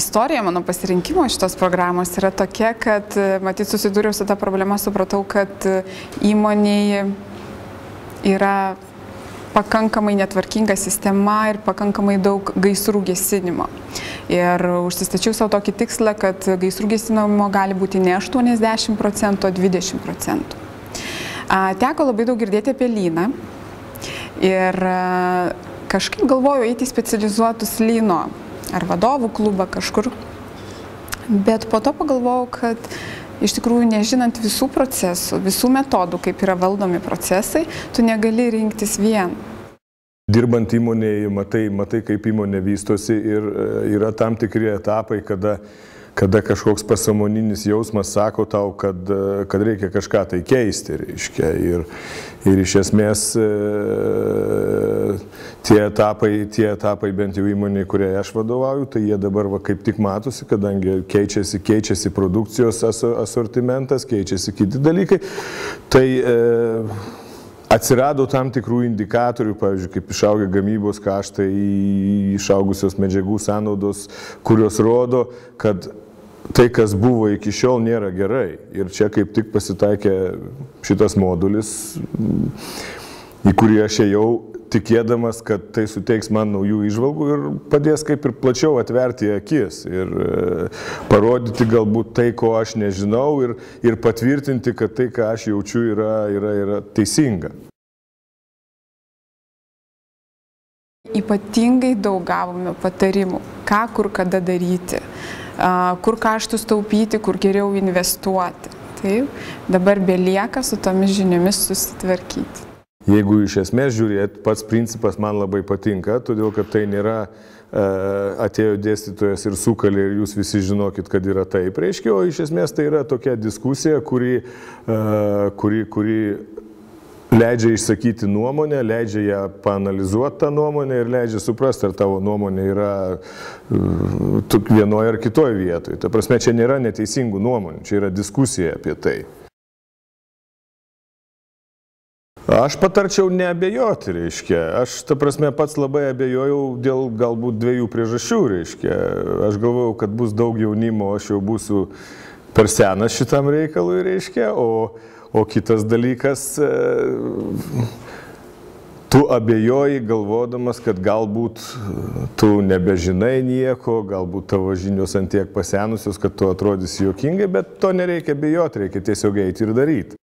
istorija mano pasirinkimo šitos programos yra tokia, kad matyt susidūriau su tą problemą, supratau, kad įmoniai yra pakankamai netvarkinga sistema ir pakankamai daug gaisrų gesinimo. Ir užsistačiau savo tokį tikslą, kad gaisrų gesinimo gali būti ne 80 procentų, o 20 procentų. Teko labai daug girdėti apie lyną ir kažkaip galvoju eiti į specializuotus lyno ar vadovų klubą kažkur. Bet po to pagalvojau, kad iš tikrųjų nežinant visų procesų, visų metodų, kaip yra valdomi procesai, tu negali rinktis vien. Dirbant įmonėje, matai, matai, kaip įmonė vystosi ir e, yra tam tikri etapai, kada, kada kažkoks pasamoninis jausmas sako tau, kad, e, kad reikia kažką tai keisti. Reiškia. Ir, ir iš esmės e, tie etapai, tie etapai bent jau įmonėje, kuriai aš vadovauju, tai jie dabar va, kaip tik matosi, kadangi keičiasi, keičiasi produkcijos asortimentas, keičiasi kiti dalykai. Tai, e, Atsirado tam tikrų indikatorių, pavyzdžiui, kaip išaugia gamybos kaštai, išaugusios medžiagų sąnaudos, kurios rodo, kad tai, kas buvo iki šiol, nėra gerai. Ir čia kaip tik pasitaikė šitas modulis, į kurį aš ėjau tikėdamas, kad tai suteiks man naujų išvalgų ir padės kaip ir plačiau atverti akis ir e, parodyti galbūt tai, ko aš nežinau ir, ir patvirtinti, kad tai, ką aš jaučiu, yra, yra, yra teisinga. Ypatingai daug gavome patarimų, ką kur kada daryti, kur kaštus taupyti, kur geriau investuoti. Taip, dabar belieka su tomis žiniomis susitvarkyti. Jeigu iš esmės žiūrėt, pats principas man labai patinka, todėl kad tai nėra e, atėjo dėstytojas ir sukalė ir jūs visi žinokit, kad yra taip, reiškia, o iš esmės tai yra tokia diskusija, kuri, e, kuri, kuri leidžia išsakyti nuomonę, leidžia ją panalizuoti tą nuomonę ir leidžia suprasti, ar tavo nuomonė yra e, vienoje ar kitoje vietoje. Ta prasme, čia nėra neteisingų nuomonių, čia yra diskusija apie tai. Aš patarčiau neabejoti, reiškia. Aš, ta prasme, pats labai abejojau dėl galbūt dviejų priežasčių, reiškia. Aš galvojau, kad bus daug jaunimo, aš jau būsiu per senas šitam reikalui, reiškia. O, o kitas dalykas, e, tu abejoji galvodamas, kad galbūt tu nebežinai nieko, galbūt tavo žinios antiek pasenusios, kad tu atrodysi juokingai, bet to nereikia bijoti, reikia tiesiog eiti ir daryti.